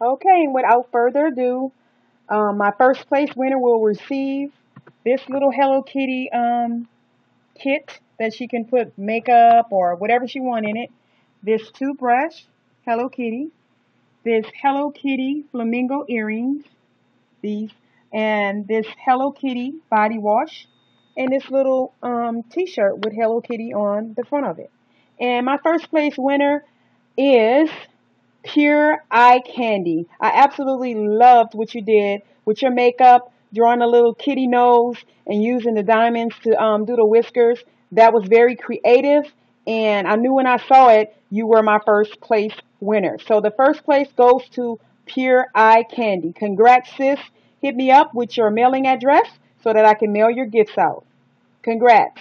Okay, and without further ado, um, my first place winner will receive this little Hello Kitty um, kit that she can put makeup or whatever she want in it. This toothbrush, Hello Kitty. This Hello Kitty flamingo earrings, these, and this Hello Kitty body wash, and this little um, t-shirt with Hello Kitty on the front of it. And my first place winner is Pure Eye Candy. I absolutely loved what you did with your makeup, drawing a little kitty nose and using the diamonds to um, do the whiskers. That was very creative, and I knew when I saw it, you were my first place winner. So the first place goes to Pure Eye Candy. Congrats, sis. Hit me up with your mailing address so that I can mail your gifts out. Congrats.